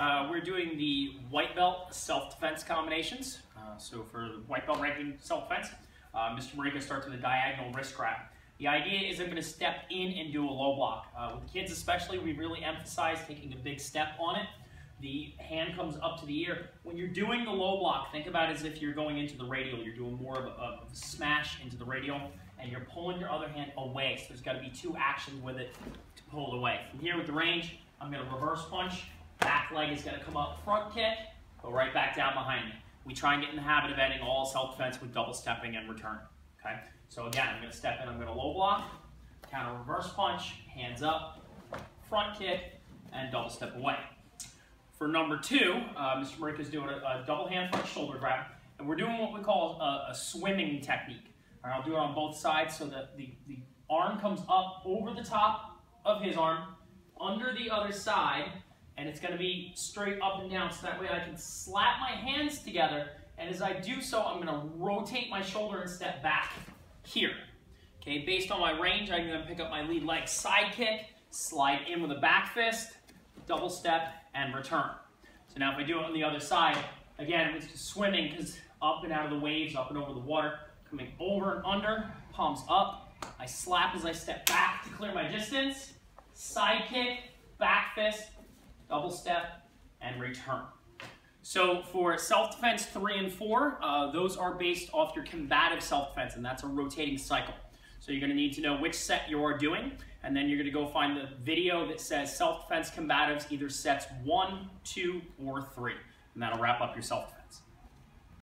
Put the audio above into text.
uh, we're doing the white belt self-defense combinations. Uh, so for the white belt ranking self-defense, uh, Mr. Marika starts with a diagonal wrist grab. The idea is I'm going to step in and do a low block. Uh, with kids especially, we really emphasize taking a big step on it. The hand comes up to the ear. When you're doing the low block, think about it as if you're going into the radial. You're doing more of a, of a smash into the radial, and you're pulling your other hand away. So there's got to be two actions with it to pull it away. From here with the range, I'm going to reverse punch. Back leg is going to come up, front kick, go right back down behind me. We try and get in the habit of ending all self-defense with double stepping and return. Okay. So again, I'm going to step in, I'm going to low block, counter reverse punch, hands up, front kick, and double step away. For number two, uh, Mr. Marika is doing a, a, double hand front shoulder grab, and we're doing what we call a, a swimming technique. All right, I'll do it on both sides so that the, the arm comes up over the top of his arm, under the other side, and it's going to be straight up and down, so that way I can slap my hands together, and as I do so, I'm going to rotate my shoulder and step back here. Okay, based on my range, I'm going to pick up my lead leg side kick, slide in with a back fist, double step, and return. So now if I do it on the other side, again, it's swimming because up and out of the waves, up and over the water, coming over and under, palms up. I slap as I step back to clear my distance, side kick, back fist, double step, and return. So for self-defense three and four, uh, those are based off your combative self-defense, and that's a rotating cycle. So you're going to need to know which set you are doing, and then you're going to go find the video that says self-defense combatives, either sets one, two, or three, and that'll wrap up your self-defense.